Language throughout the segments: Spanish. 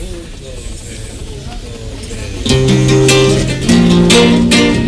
Um, dois, três, um, dois, três.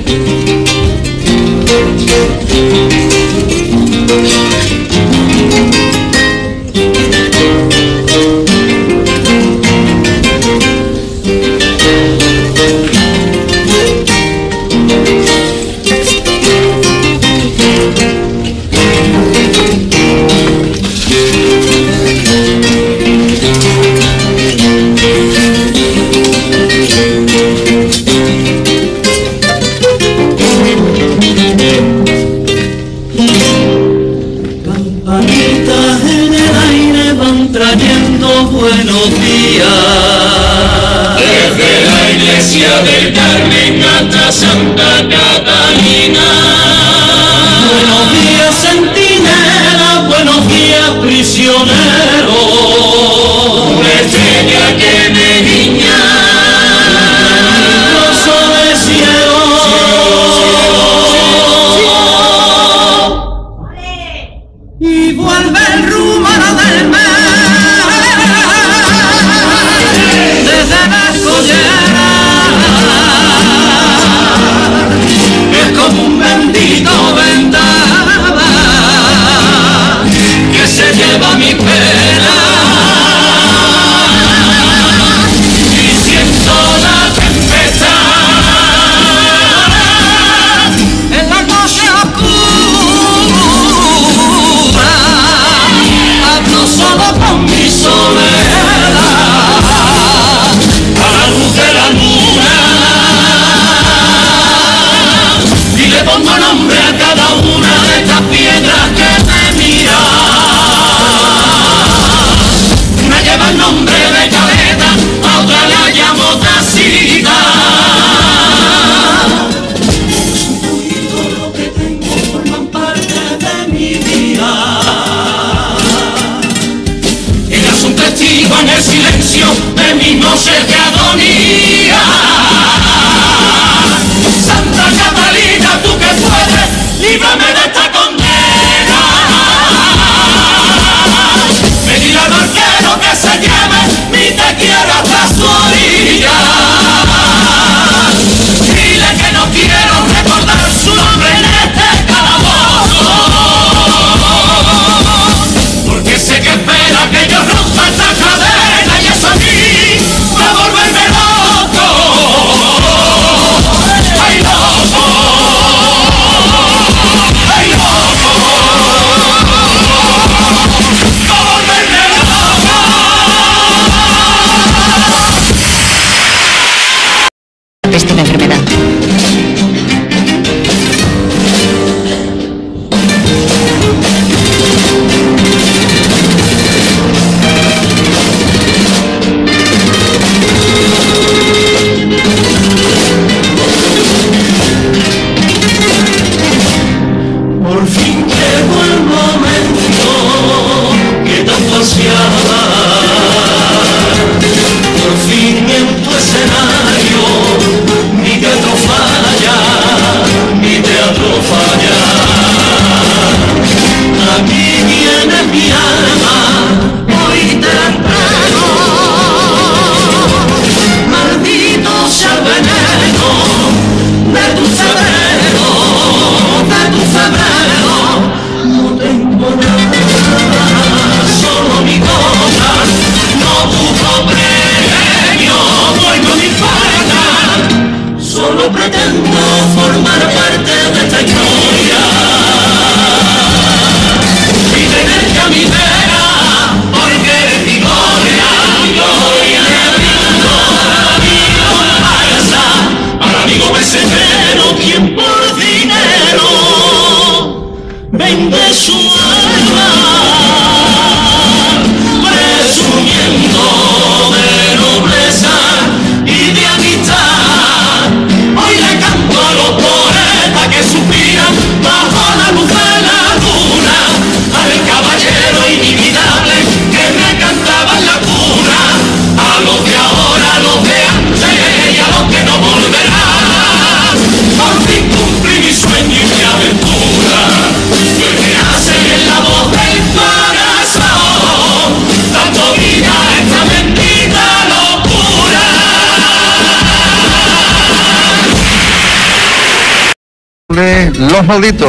los malditos.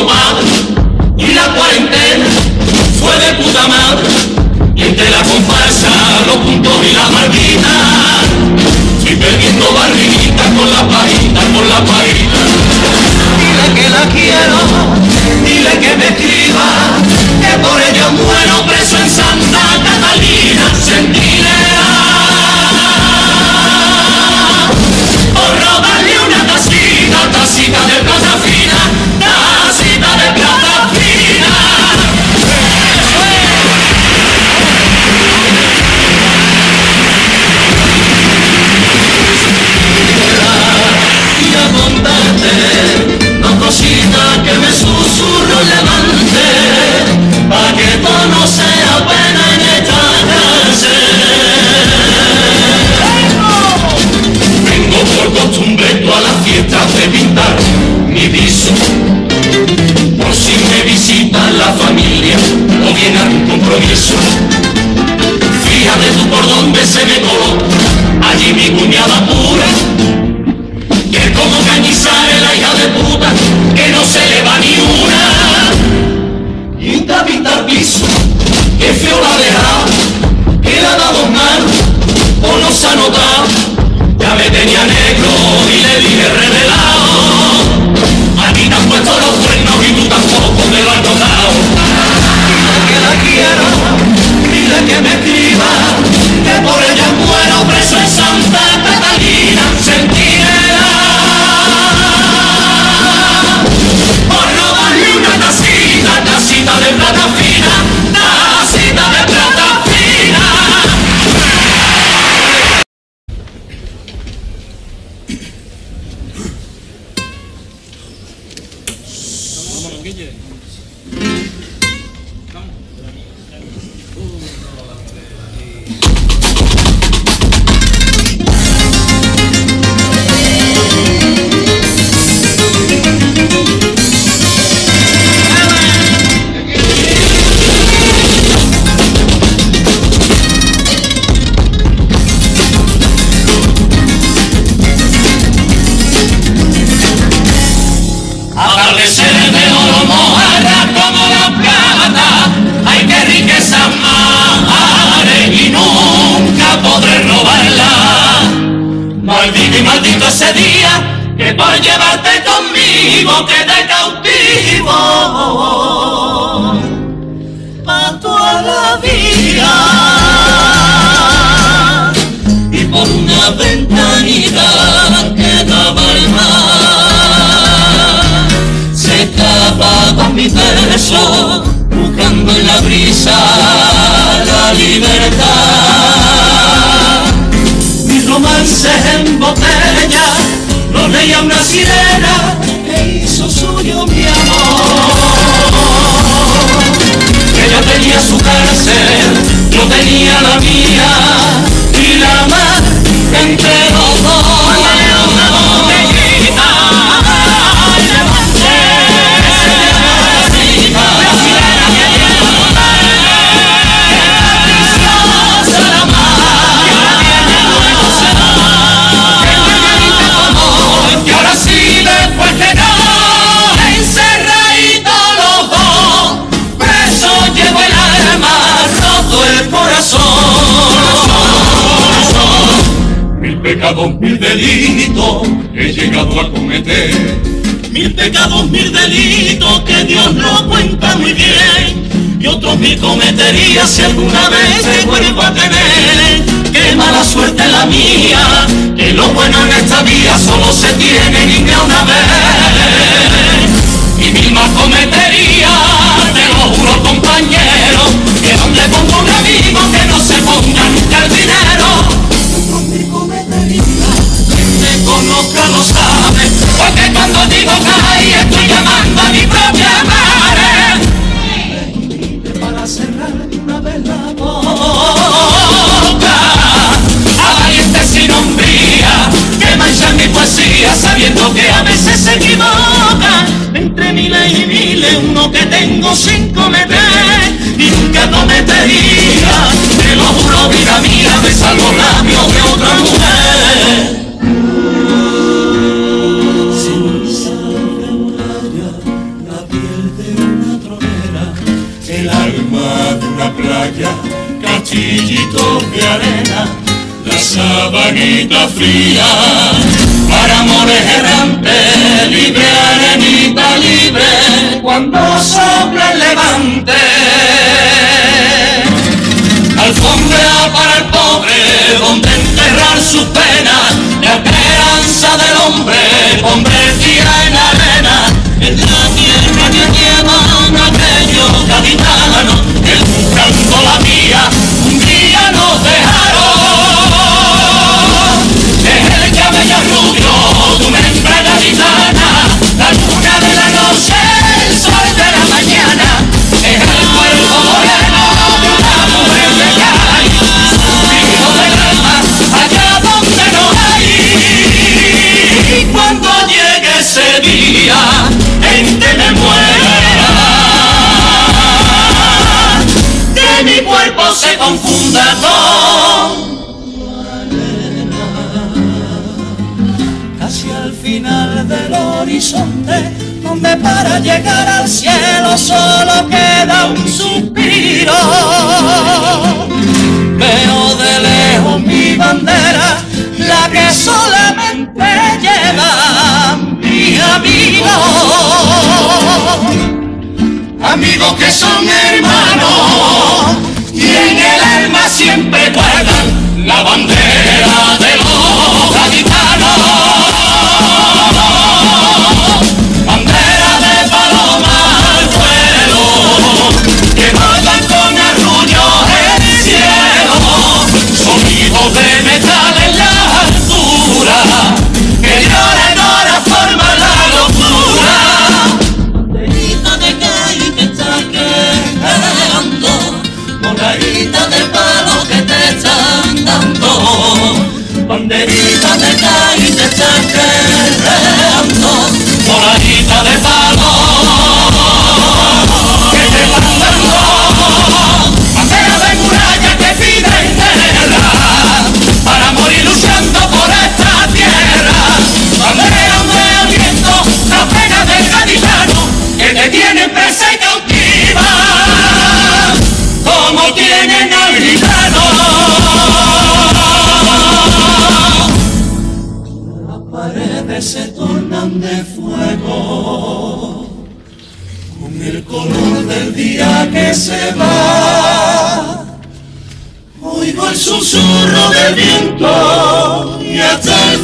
a while. un compromiso. Fíjate tú por dónde se me coló, allí mi cuñada pura, que es como cañizares la hija de puta, que no se le va ni una. Y un piso, que feo la deja 我给你 Aunque pecados, mil delitos he llegado a cometer. Mil pecados, mil delitos que Dios no cuenta muy bien. Y otros mil cometería si alguna vez se vuelvo a tener. Qué mala suerte la mía, que lo bueno en esta vida solo se tiene niña una vez. Y mil más cometer como cinco me y que no me metería, te lo juro vida mía, me salvo labios de otra mujer. Ceniza de muralla, la piel de una tronera, el alma de una playa, castillitos de arena, la sabanita fría, para amores errantes, libre arenita libre cuando sopla el levante. Alfombra para el pobre, donde enterrar sus penas, la esperanza del hombre convertirá en queda un suspiro. Veo de lejos mi bandera, la que solamente lleva mi amigo. Amigos que son hermanos y en el alma siempre guardan la bandera.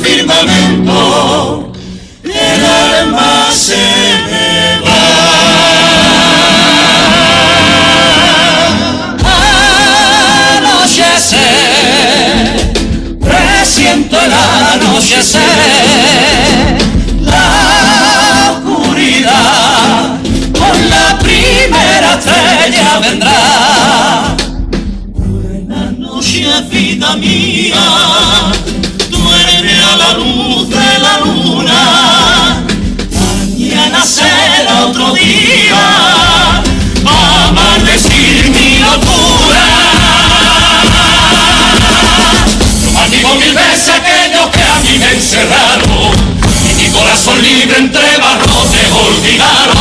firmamento, el alma se me va. Anochece, presiento el anochecer, la oscuridad con la primera estrella vendrá. será otro día va a maldecir mi locura. Más digo mil veces aquellos que a mí me encerraron y mi corazón libre entre barrotes olvidaron.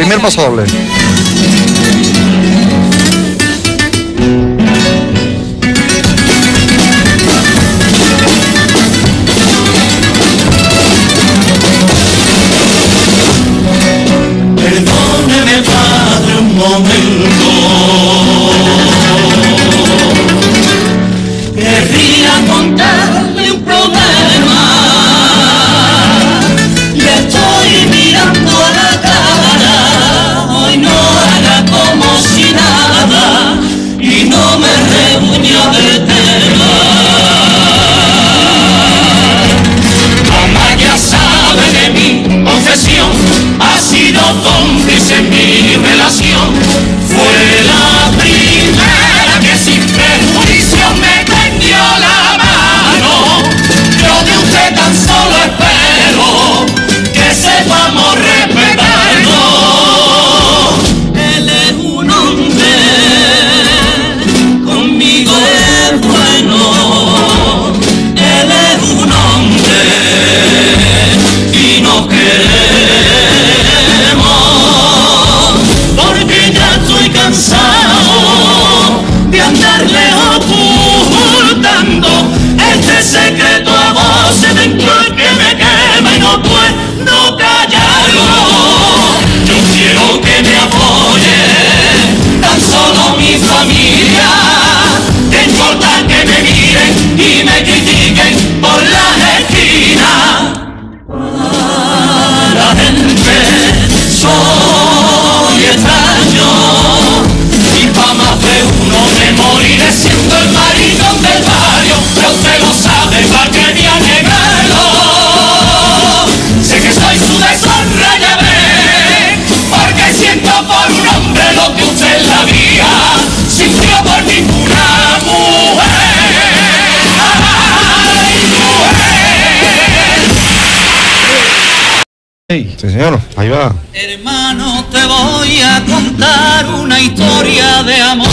Primer paso doble. Sí, señor, ahí va. Hermano, te voy a contar una historia de amor.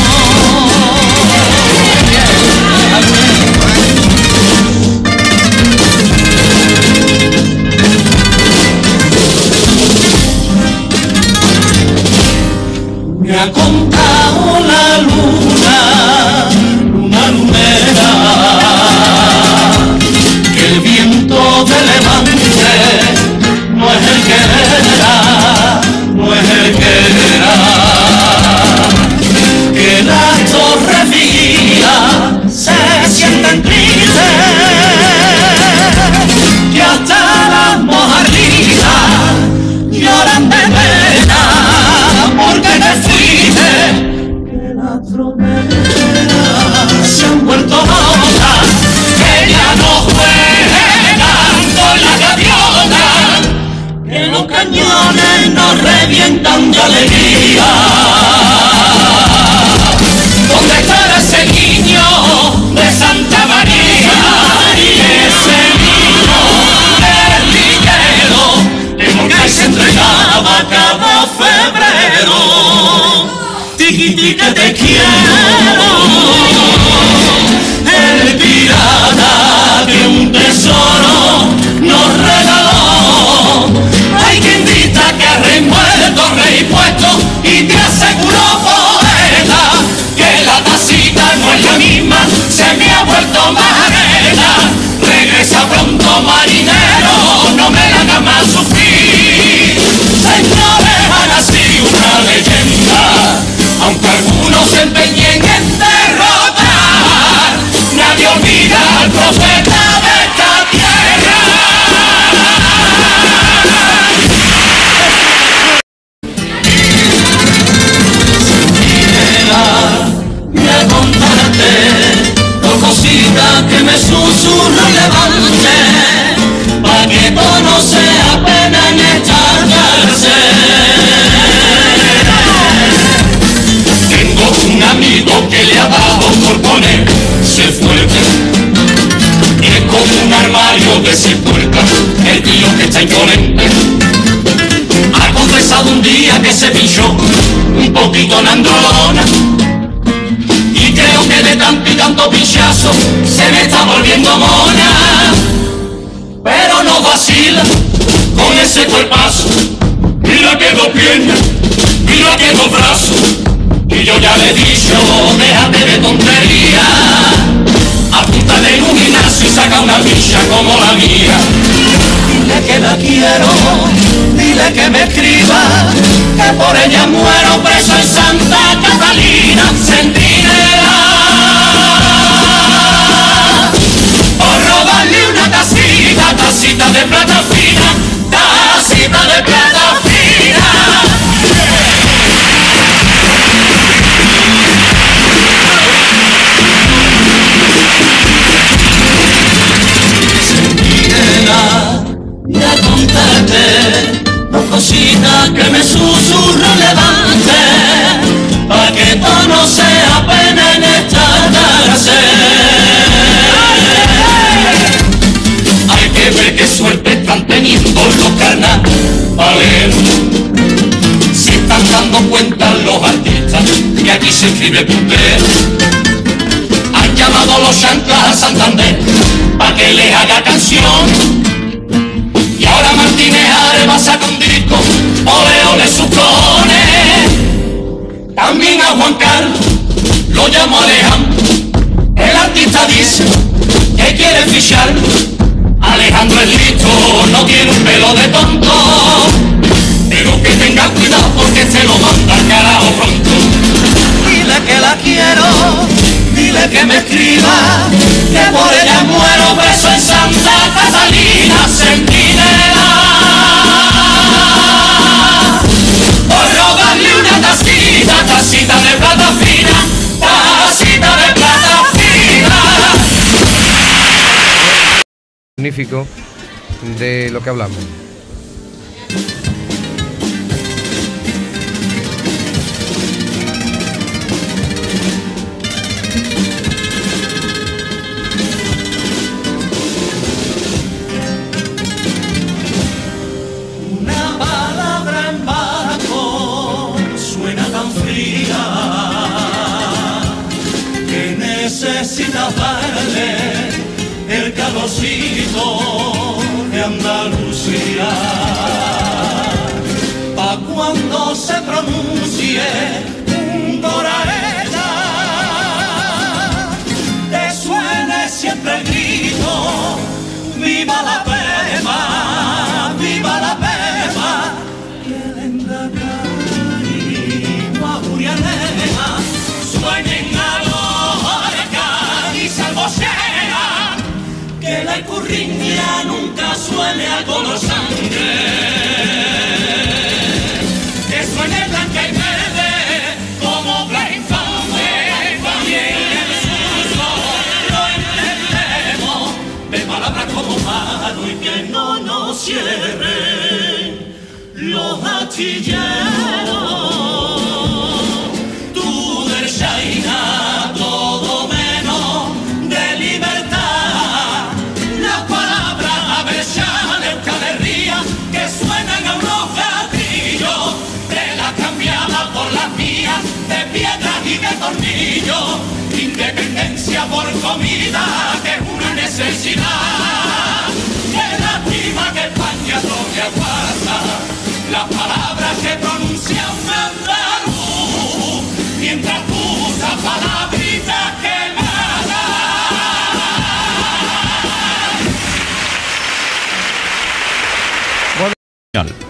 como la mía. Dile que la quiero, dile que me escriba, que por ella muero preso en Santa Catalina, centinela. se escribe puntero. Han llamado los chanclas a Santander para que les haga canción. Y ahora Martínez Ares va con disco, ole ole sus. También a Juan Carlos lo llamó Alejandro. El artista dice que quiere fichar. Alejandro es listo, no tiene un pelo de tonto. que me escriba, que por ella muero preso en Santa Catalina, centinela. Por oh, robarle una tacita, tacita de plata fina, tacita de plata fina. Magnífico de lo que hablamos. que la curriña nunca suene a color sangre. Que suene blanca y verde como Black Infame. Y en el suyo lo entendemos de palabras como mano y que no nos cierren los astilleros. Independencia por comida, que es una necesidad. Qué lástima que España tome aguanta las palabras que pronuncia un andaluz, mientras tú usas palabritas que nada. Qué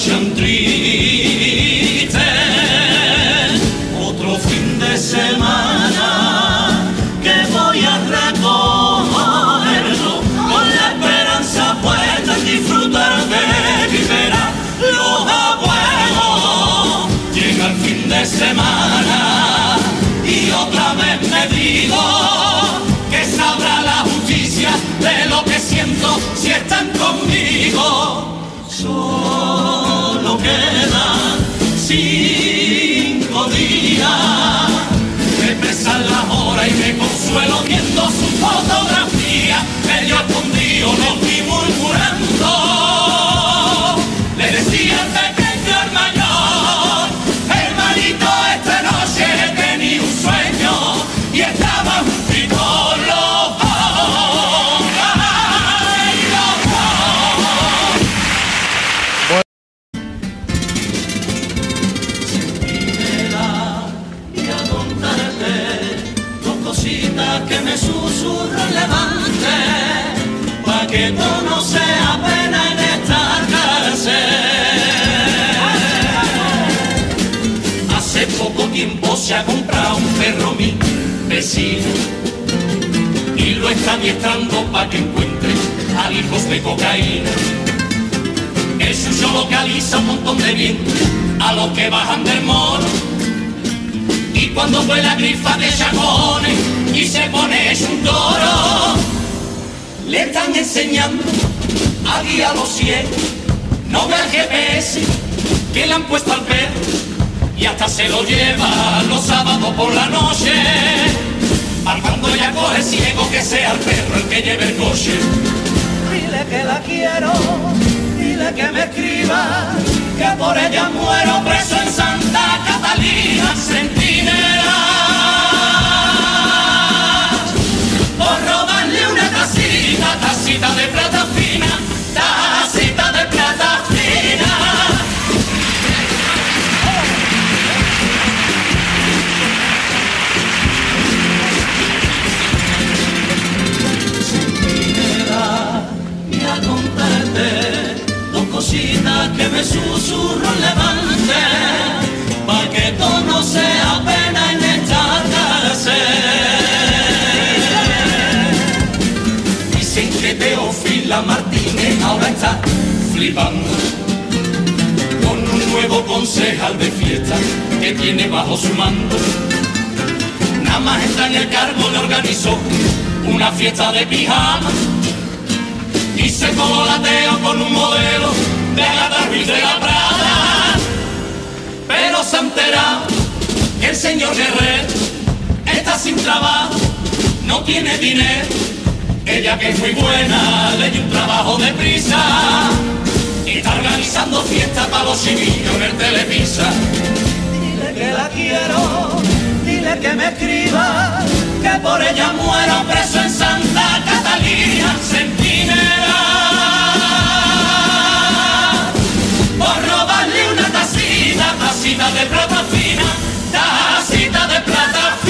marchan tristes. Otro fin de semana que voy a recogerlo con la esperanza puesta en disfrutar de vivir a los abuelos. Llega el fin de semana y otra vez me digo que sabrá la justicia de lo que siento si están conmigo. Quedan cinco días. Me pesan las horas y me consuelo viendo su fotografía. Están enseñando a guiar los ciegos. No ve el GPS que le han puesto al perro y hasta se lo lleva los sábados por la noche. Para cuando ya coge ciego que sea el perro el que lleve el coche. Dile que la quiero, dile que me escriba, que por ella muero preso en Santa Catalina, centinela. Tacita, de plata fina, tacita de plata fina. Centinela, y a contarte dos cositas que me susurran levante, Que Teofila Martínez ahora está flipando con un nuevo concejal de fiesta que tiene bajo su mando. Nada más entra en el cargo le organizó una fiesta de pijama y se cololateo con un modelo de Agatha Ruiz de la Prada. Pero se enterado que el señor Guerrero está sin trabajo, no tiene dinero. Ella que es muy buena, le dio un trabajo de prisa y está organizando fiesta para los civillos en el Telepisa. Dile que la quiero, dile que me escriba, que por ella muero preso en Santa Catalina, centinela. Por robarle una tacita, tacita de plata fina, tacita de plata fina.